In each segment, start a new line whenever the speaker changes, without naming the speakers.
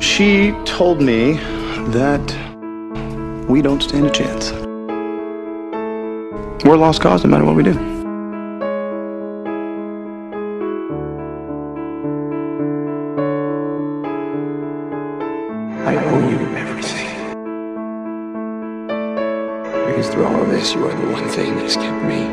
she told me that we don't stand a chance. We're a lost cause no matter what we do. I owe you everything. Because through all of this, you are the one thing that has kept me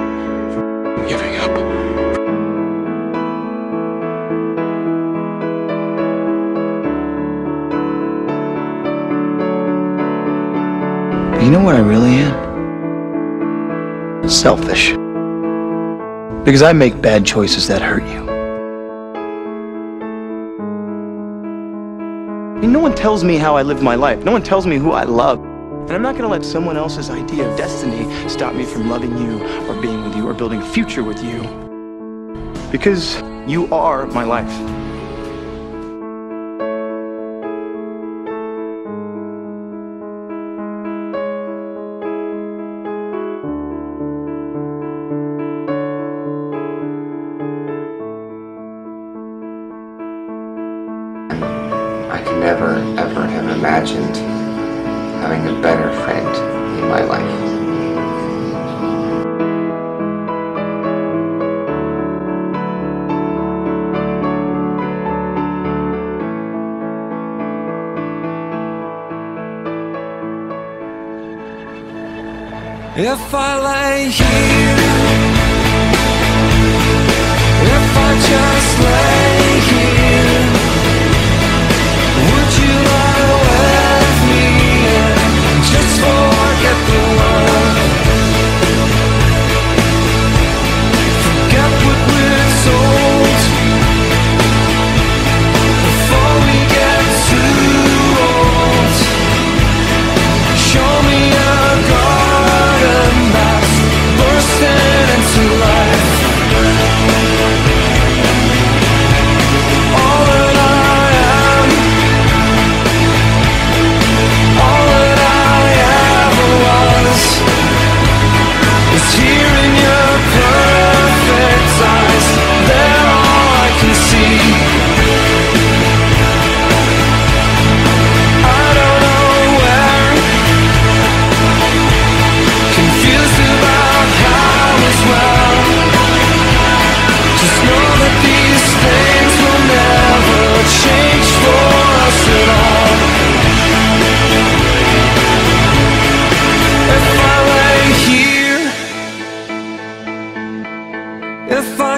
You know what I really am? Selfish. Because I make bad choices that hurt you. And no one tells me how I live my life. No one tells me who I love. And I'm not going to let someone else's idea of destiny stop me from loving you or being with you or building a future with you. Because you are my life.
Never, ever have imagined having a better friend in my life.
If I lay here, if I just lay